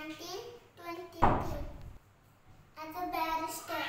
1923 as a barrister.